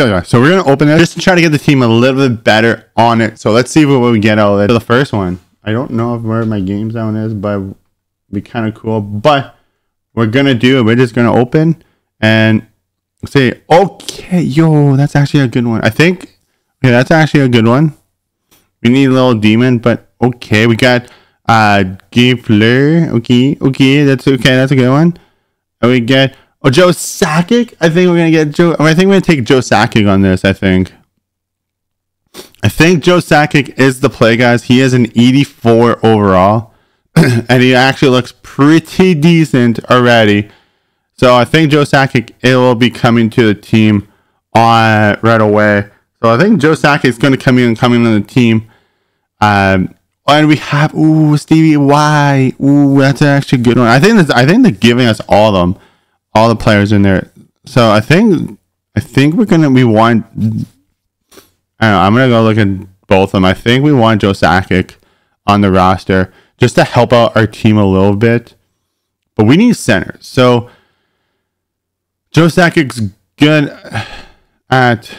Okay, so we're gonna open it just to try to get the team a little bit better on it. So let's see what we get out of it. The first one, I don't know where my game zone is, but be kind of cool. But we're gonna do it. We're just gonna open and say, okay, yo, that's actually a good one. I think, okay, that's actually a good one. We need a little demon, but okay, we got uh Gifler. Okay, okay, that's okay, that's a good one. And we get oh Joe Sakic. I think we're gonna get Joe. I think we're gonna take Joe Sakic on this. I think. I think Joe Sakic is the play, guys. He is an 84 overall, and he actually looks pretty decent already. So I think Joe Sakic it will be coming to the team on right away. So I think Joe Sakic is going to come in and coming on the team. Um, and we have ooh Stevie Y. Ooh, that's actually a good one. I think that's, I think they're giving us all of them, all the players in there. So I think I think we're gonna we want. I don't know. I'm gonna go look at both of them. I think we want Joe Sakic on the roster just to help out our team a little bit. But we need centers. So Joe Sakic's good at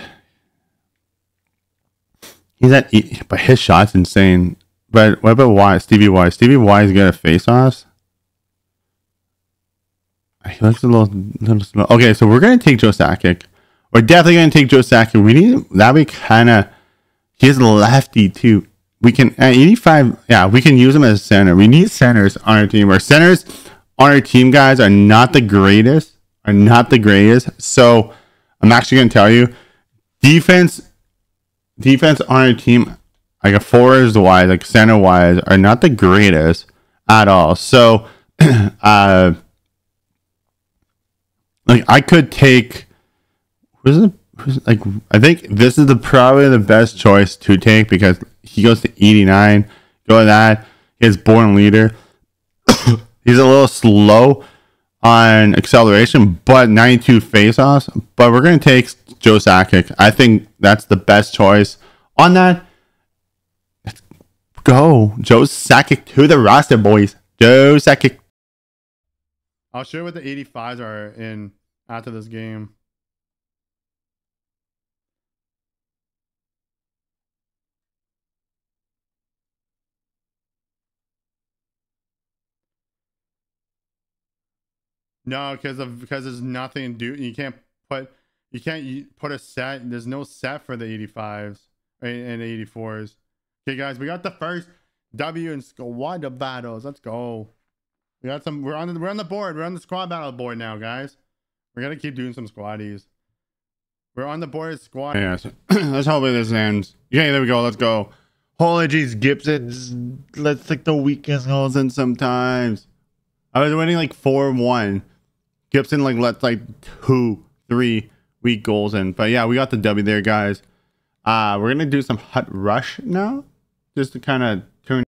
he's at but his shot's insane. But what about why Stevie Y? Stevie Y is gonna face offs. He looks a little, little slow. Okay, so we're gonna take Joe Sakic. We're definitely gonna take Joe Sakic. We need that. We kind of he's lefty too. We can at 85. Yeah, we can use him as a center. We need centers on our team. Our centers on our team, guys, are not the greatest. Are not the greatest. So I'm actually gonna tell you, defense, defense on our team like a forwards wise, like center wise, are not the greatest at all. So, uh, like I could take who's it? Like I think this is the probably the best choice to take because he goes to 89. Go to that. He born leader. He's a little slow on acceleration, but 92 face-offs. But we're gonna take Joe Sakic. I think that's the best choice on that go. Joe Sakic to the roster, boys. Joe Sakic. I'll show you what the 85s are in after this game. No, because of because there's nothing do you can't put you can't put a set. There's no set for the 85s and 84s. Okay, guys, we got the first W in squad battles. Let's go. We got some. We're on the we're on the board. We're on the squad battle board now, guys. We're gonna keep doing some squaddies. We're on the board squad. Yes. Let's hope this ends. Okay, there we go. Let's go. Holy jeez, Gibson. Let's take the weakest goals in sometimes. I was winning like four one. Gibson like let like two, three weak goals in. But yeah, we got the W there, guys. Uh, we're gonna do some hut rush now just to kind of turn.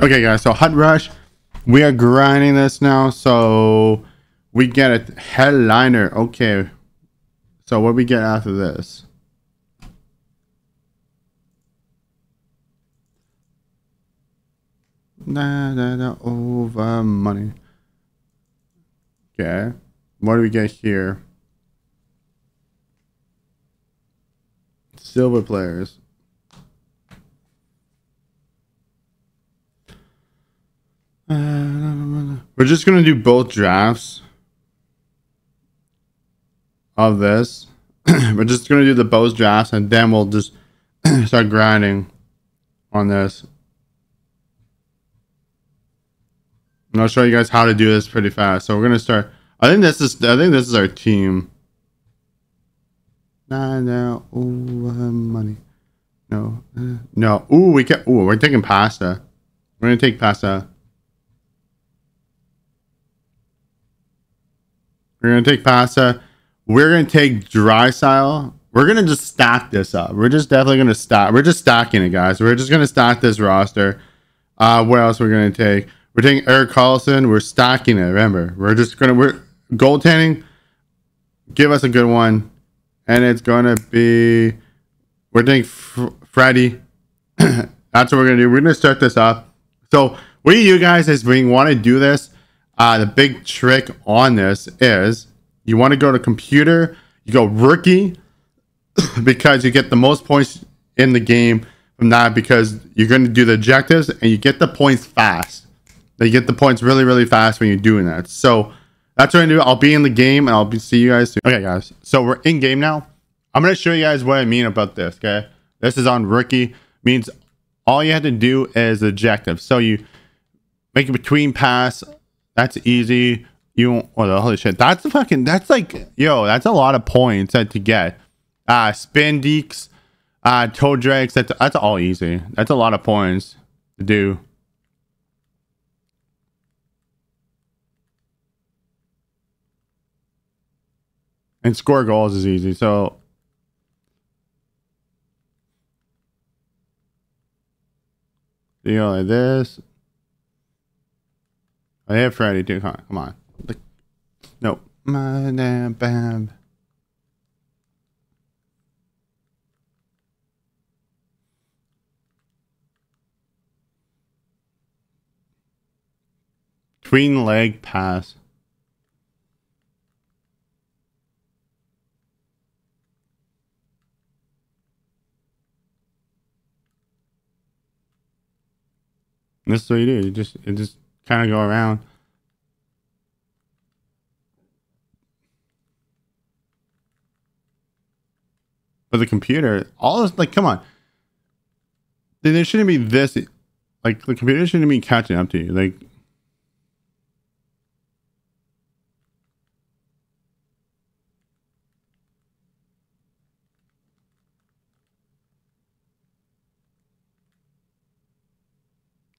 Okay, guys, so Hut Rush, we are grinding this now, so we get a headliner. Okay, so what we get after this? Nah, nah, nah, over money. Okay, what do we get here? Silver players. Uh, We're just gonna do both drafts of this. We're just gonna do the both drafts and then we'll just start grinding on this. And I'll show you guys how to do this pretty fast. So we're gonna start. I think this is. I think this is our team. Nah, no. Ooh, uh, money. No, uh, no. Ooh, we can. Ooh, we're taking pasta. We're gonna take pasta. We're gonna take pasta. We're gonna take Draisaitl. We're gonna just stack this up. We're just definitely gonna stack. We're just stacking it, guys. We're just gonna stack this roster. Uh, what else we're gonna take? We're taking Erik Karlsson. We're stacking it. Remember, we're just gonna we're goaltending. Give us a good one, and it's gonna be. We're taking F- Freddie. That's what we're gonna do. We're gonna start this up. So, what you guys is we want to do this? Uh, the big trick on this is you want to go to computer, you go rookie, because you get the most points in the game from that because you're going to do the objectives and you get the points fast. You get the points really, really fast when you're doing that. So that's what I do. I'll be in the game and I'll be, see you guys soon. Okay, guys. So we're in game now. I'm going to show you guys what I mean about this, okay? This is on rookie. Means all you have to do is objective. So you make a between pass. That's easy. You oh the holy shit. That's fucking that's like yo, that's a lot of points that to get. Uh spin dekes, uh toe drags, that's that's all easy. That's a lot of points to do. And score goals is easy. So you go like this. I have Freddy too. Come on. Nope. My damn bam. Tween leg pass. This is what you do. You just you just kind of go around. But the computer, all this like, come on. There shouldn't be this. Like the computer shouldn't be catching up to you. Like.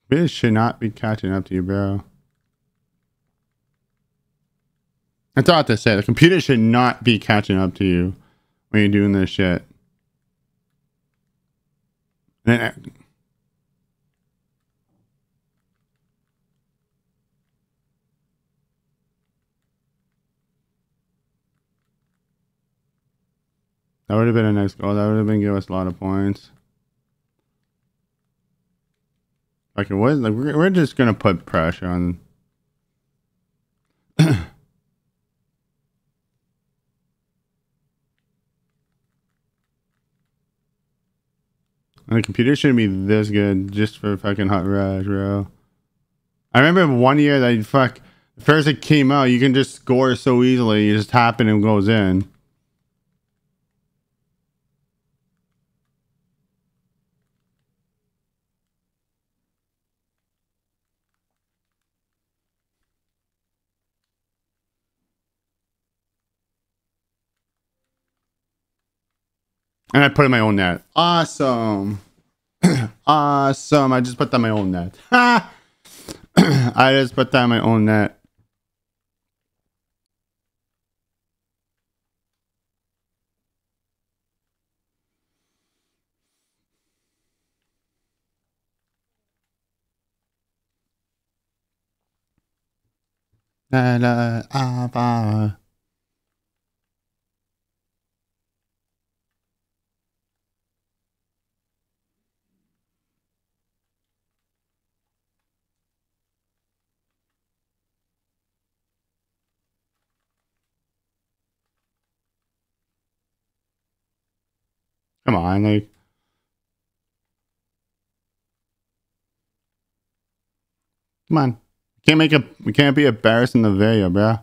This should not be catching up to you, bro. That's all I have to say. The computer should not be catching up to you when you're doing this shit. That would have been a nice goal. That would have been give us a lot of points. Like it was like we're, we're just gonna put pressure on And the computer shouldn't be this good just for fucking Hut Rush, bro. I remember one year that fuck first it came out, you can just score so easily. You just tap it and it goes in. And I put in my own net. Awesome. awesome. I just put in my own net. I just put in my own net. La la ah, Come on, like. Come on. We can't make a we can't be embarrassing the video, bro.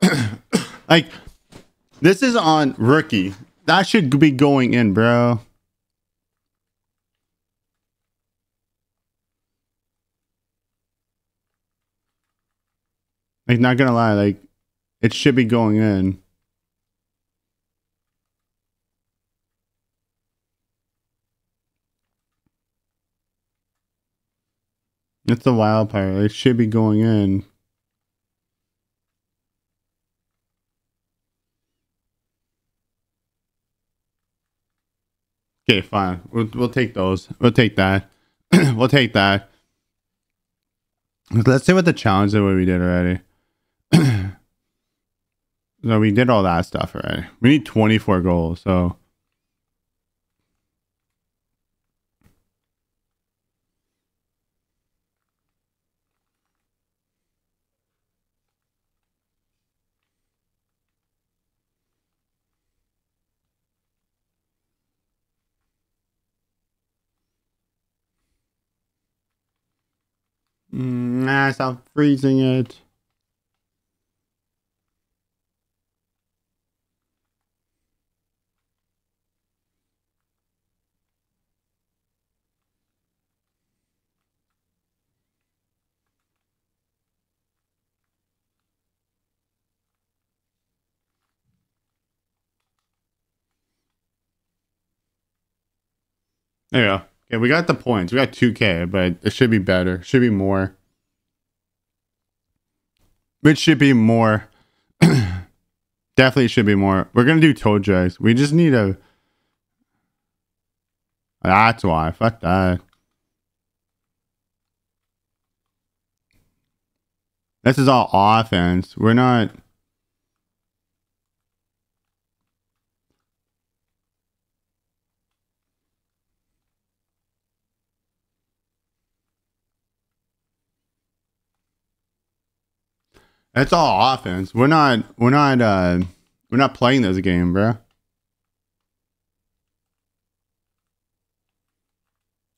like this is on rookie. That should be going in, bro. Like, not gonna lie, like, it should be going in. It's the wild part. It should be going in. Okay, fine. We'll we'll take those. We'll take that. we'll take that. Let's see what the challenge that we did already. So we did all that stuff right? We need 24 goals, so. Mm, nah, stop freezing it. Go. Okay, we got the points. We got 2K, but it should be better. Should be more. It should be more. Definitely should be more. We're gonna do toe drags. We just need a. That's why. Fuck that. This is all offense. We're not. It's all offense. We're not we're not uh we're not playing this game, bro.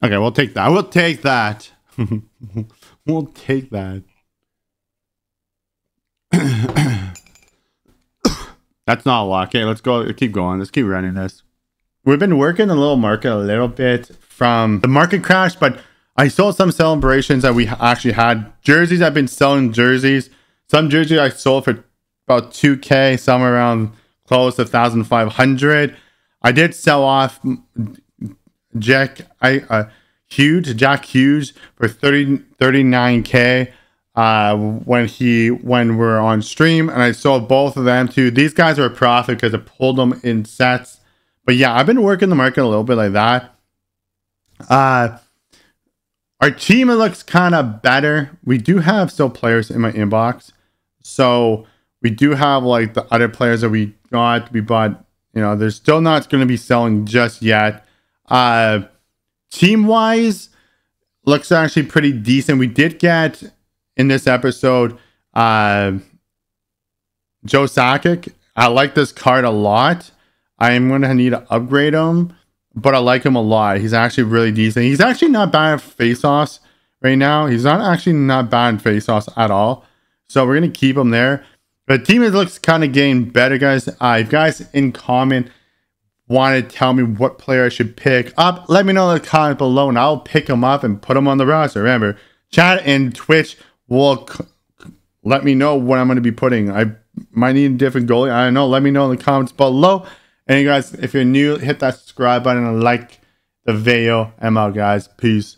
Okay, we'll take that. We'll take that. we'll take that. That's not a lot. Okay, let's go. Keep going. Let's keep running this. We've been working the little market a little bit from the market crash, but I saw some celebrations that we actually had. Jerseys, I've been selling jerseys. Some jerseys I sold for about 2K, some around close to 1,500. I did sell off Jack I uh, Hughes, Jack Hughes for 30, 39K uh, when he when we're on stream, and I sold both of them too. These guys are a profit because I pulled them in sets. But yeah, I've been working the market a little bit like that. Uh, our team looks kind of better. We do have still players in my inbox. So we do have like the other players that we got, we bought, you know, they're still not going to be selling just yet. Uh, team wise, looks actually pretty decent. We did get in this episode uh, Joe Sakic. I like this card a lot. I am going to need to upgrade him, but I like him a lot. He's actually really decent. He's actually not bad at face-offs right now. He's not actually not bad in face-offs at all. So we're going to keep him there. The team looks kind of getting better, guys. Uh, if guys in comment want to tell me what player I should pick up, let me know in the comment below and I'll pick him up and put him on the roster. Remember, chat and Twitch will let me know what I'm going to be putting. I might need a different goalie. I don't know. Let me know in the comments below. And you guys, if you're new, hit that subscribe button and like the video. I'm out, guys. Peace.